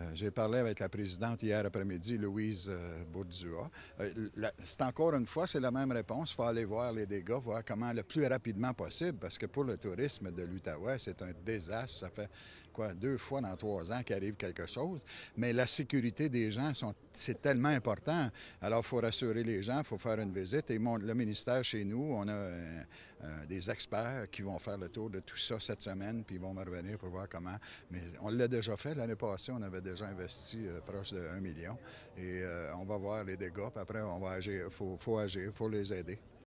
Euh, j'ai parlé avec la présidente hier après-midi, Louise euh, Bourdua. Euh, c'est encore une fois, c'est la même réponse. Il faut aller voir les dégâts, voir comment le plus rapidement possible, parce que pour le tourisme de l'Outaouais, c'est un désastre. Ça fait quoi, deux fois dans trois ans qu'arrive quelque chose. Mais la sécurité des gens, c'est tellement important. Alors, il faut rassurer les gens, il faut faire une visite. Et le ministère chez nous, on a des experts qui vont faire le tour de tout ça cette semaine, puis ils vont me revenir pour voir comment. Mais on l'a déjà fait l'année passée, on avait déjà investi euh, proche de 1 million. Et euh, on va voir les dégâts, puis après, on va agir. Il faut agir, il faut les aider.